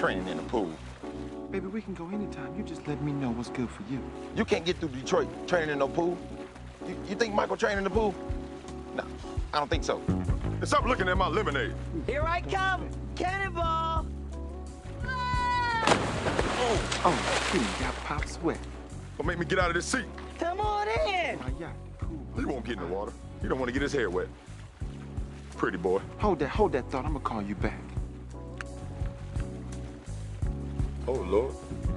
training in the pool. Baby, we can go anytime. You just let me know what's good for you. You can't get through Detroit training in no pool. You, you think Michael trained in the pool? No, I don't think so. And stop looking at my lemonade. Here I come! Cannonball! Ah! Oh, oh, you got pop sweat. Don't make me get out of this seat. Come on in! My yacht, cool. He won't get in the water. He don't want to get his hair wet. Pretty boy. Hold that, hold that thought. I'm gonna call you back. Oh, Lord.